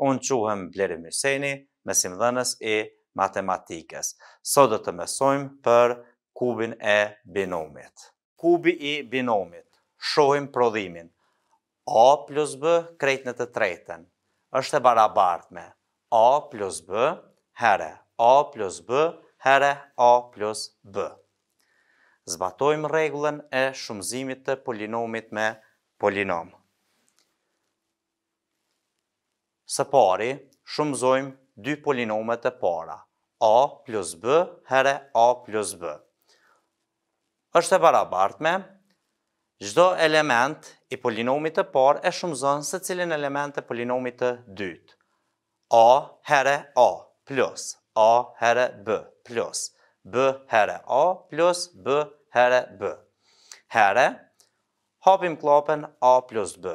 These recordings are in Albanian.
Unë quhem Blerim Hyseni, mësimdhënës i Matematikës. Sot do të mësojmë për kubin e binomit. Kubi i binomit. Shohim prodhimin. A plus B krejt në të treten. Është e barabart me A plus B herë A plus B herë A plus B. Zbatojmë rregullën e shumëzimit të polinomit me polinom. Së pari, shumëzojmë dy polinomet e para, a plus b herë a plus b është e barabartë me, çdo element i polinomit të parë e shumëzon secilin element të polinomit të dytë, a herë a plus a herë b plus b herë a plus b herë b. Herë, hapim kllapën a plus b,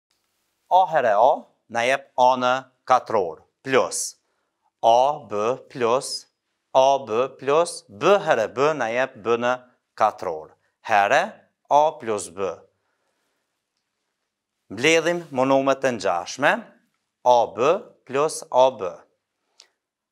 A here A na jep A në katror, plus A B plus A B plus B here B na jep B në katror, here A plus B. Mbledhim monomet të ngjashme, A B plus A B.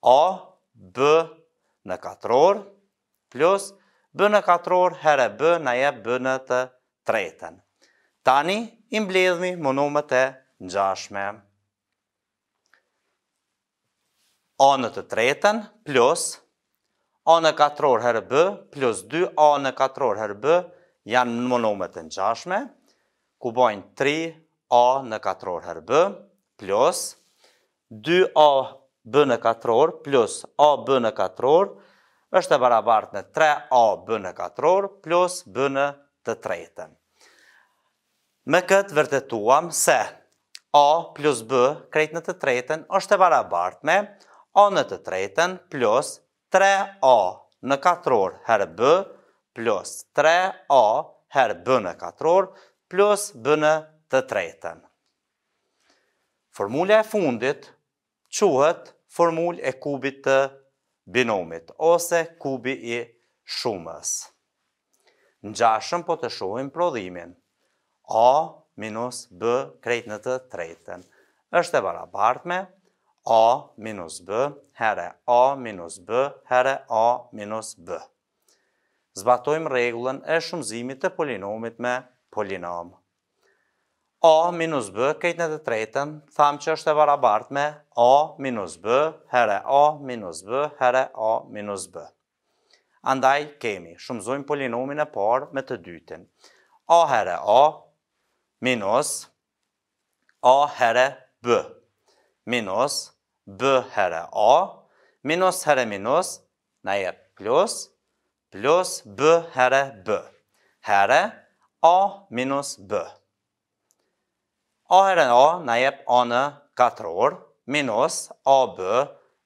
A, B në katror, plus B në katror herë B na jep B në të tretën. Tani i mbledhmi monomet e ngjashme. A në të tretën, plus A në katror herë B, plus 2 A në katror herë B, janë monomet e ngjashme, ku bojnë 3 A në katror herë B, plus Dy AB në katror plus AB në katror është e barabartë me tre AB në katror plus B në të tretën. Me këtë vërtetuam se A plus B krejt në të tretën është e barabartë me A në të tretën plus tre A në katror herë B plus tre A herë B në katror plus B në të tretën. Formula e fundit quhet formulë e kubit të binomit ose kubi i shumës. Ngjashëm po të shohim prodhimin a minus b krejt në të tretën është e barabartë me a minus b herë a minus b herë a minus b. Zbatojmë rregullën e shumëzimit të polinomit me polinom A minus B krejt në të tretën, thamë që është e barabartë me A minus B herë A minus B herë A minus B. Andaj kemi, shumëzojmë polinomin e parë me të dytin. A herë A minus A herë B minus B herë A minus herë minus na jep plus Plus B herë B. Herë A minus B. A herë A na jep A në katror, minus AB,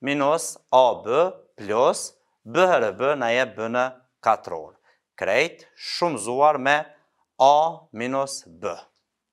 minus AB, plus B herë B na jep B në katror. Krejt shumëzuar me A minus B.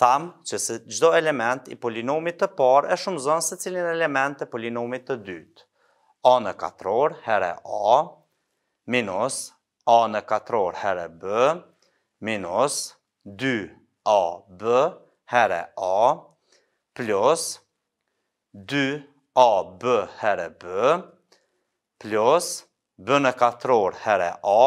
Thamë që çdo element i polinomit të parë e shumëzon secilin element të polinomit të dytë. A në katror herë A minus A në katror herë B minus 2AB herë A plus 2AB herë B plus B në katror herë A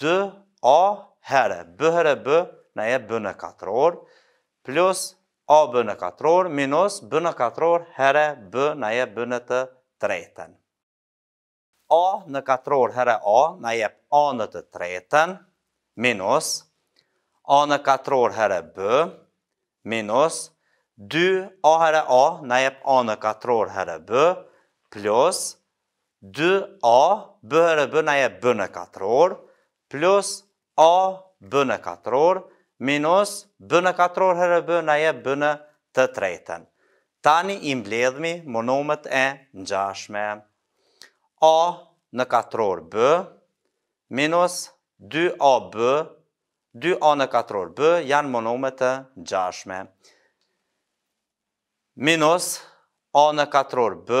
dy a herë b herë b na jep b në katror plus a b në katror minus b në katror herë b na jep b në të tretën. a në katror herë a na jep a në të tretën minus a në katror herë b minus 2 a herë a na jep a në katror herë b plus Dy a b herë b na jep b në katror plus a b në katror minus b në katror herë b na jep b në të tretën. Tani i mbledhmi monomet e ngjashme. a në katror b minus dy a b dy a në katror b janë monome të ngjashme. Minus a në katror b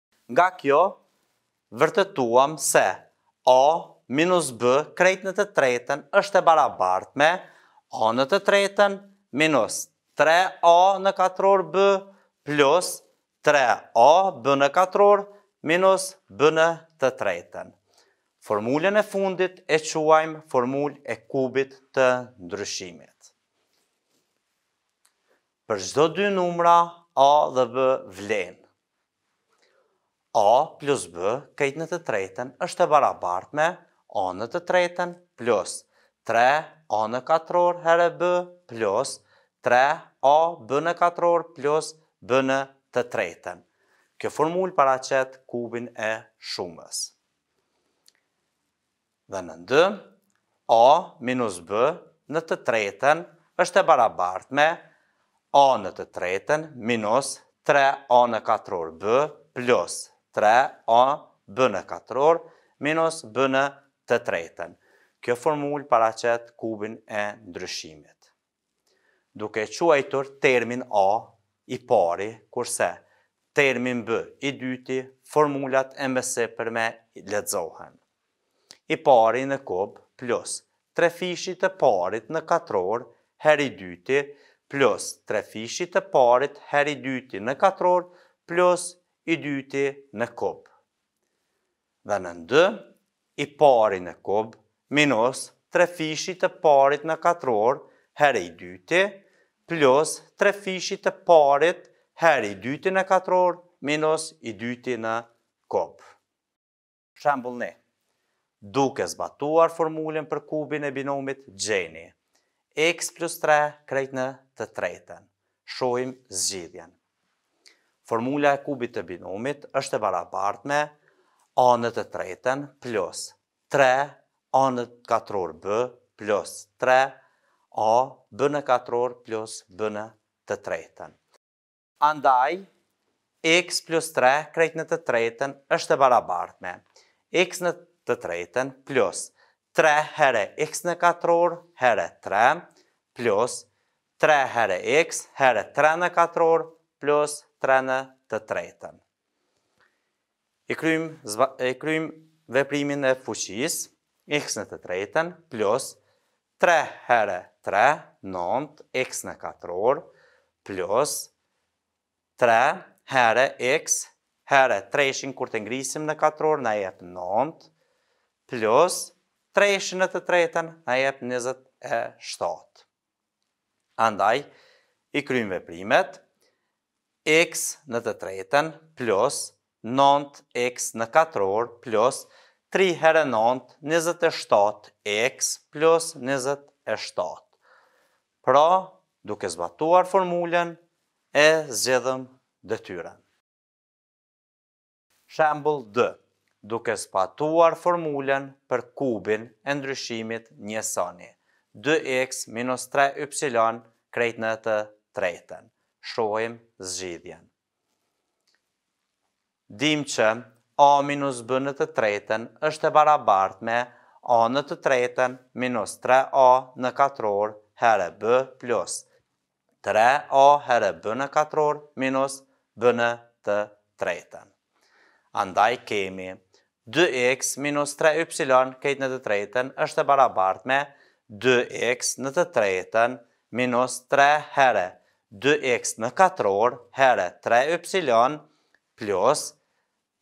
Nga kjo, vërtetuam se a minus b krejt në të tretën është e barabartë me a në të tretën minus tre a në katror b plus tre a b në katror minus b në të tretën. Formulën e fundit e quajmë formulë e kubit të ndryshimit. Për çdo dy numra a dhe b vlen A plus B krejt në të tretën është e barabartë me A në të tretën plus tre A në katror herë B plus tre A B në katror plus B në të tretën. Kjo formulë paraqet kubin e shumës. Dhe në nd, A minus B në të tretën është e barabartë me A në të tretën minus tre A në katror B plus tre A B në katror minus B në të tretën. Kjo formulë paraqet kubin e ndryshimit. Duke quajtur termin A, i pari, kurse termin B, i dyti, formulat e mësipërme lexohen. I pari në kub, plus trefishi i të parit në katror, herë i dyti, plus trefishi i të parit herë i dyti në katror, plus i dyti në kub. dhe në nd i pari në kub minus trefishi i të parit në katror herë i dyti plus trefishi i të parit herë i dyti në katror minus i dyti në kub. Shembull një Duke zbatuar formulën për kubin e binomit gjeni x plus tre krejt në të tretën. Shohim zgjidhjen. Formula e kubit të binomit është e barabartë me a në të tretën plus tre a në katror b plus tre a b në katror plus b në të tretën. Andaj, x plus tre krejt në të tretën është e barabartë me x në të tretën plus tre herë x në katror herë tre plus Tre herë x herë tre në katror plus tre në të tretën. I kryejmë veprimin e fuqisë, x në të tretën, plus 3 herë 3, 9, x në katror, plus 3 herë x, herë treshin kur të ngrisim në katror, na jep 9, plus treshin në të tretën, na jep 27. Andaj, i kryejmë veprimet, x në të tretën plus nëntë x në katror plus tri herë nëntë, njëzet e shtatë x plus njëzet e shtatë. Pra, duke zbatuar formulën, e zgjidhëm detyrën. Shembull dy, Duke zbatuar formulën për kubin e ndryshimit njehsoni dy iks minus tre ipsilon krejt në të tretën. Shohim zgjidhjen. Dimë që a minus b në të tretën është e barabartë me a në të tretën minus tre a në katror herë b plus Tre a herë b në katror minus b në të tretën. Andaj kemi dy iks minus tre ypsilon krejt në të tretën është e barabartë me dy iks në të tretën minus tre herë dy iks në katror herë tre ypsilon plus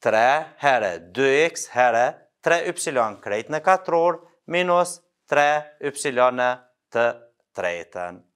tre herë dy iks herë tre ypsilon krejt në katror minus tre ypsilon në të tretën.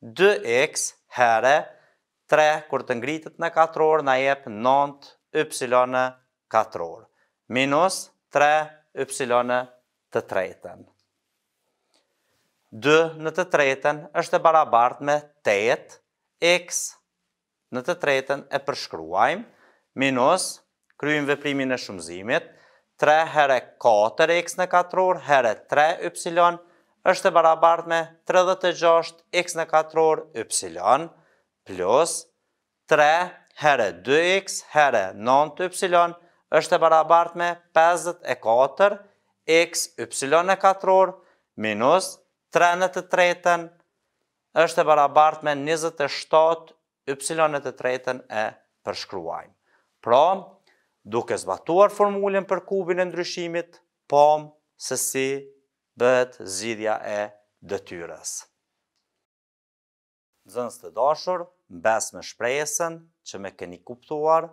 Dy X herë tre kur të ngritet në katror na jep nëntë ypsilon në katror minus tre ypsilon në të tretën. Dy në të tretën është e barabartë me tetë X Në të tretën e përshkruajmë, minus, kryejmë veprimin e shumëzimit, tre herë katër iks në katror herë tre ypsilon është e barabartë me tridhjetë e gjashtë iks në katror ypsilon plus tre herë dy iks herë nëntë ypsilon është e barabartë me pesëdhjetë e katër iks ypsilon në katror minus tre në të tretën është e barabartë me njëzet e shtatë ypsilon në të tretën e përshkruajmë. Pra, duke zbatuar formulën për kubin e ndryshimit, pamë se si bëhet zgjidhja e detyrës. Nxënës të dashur, mbes me shpresën që me keni kuptuar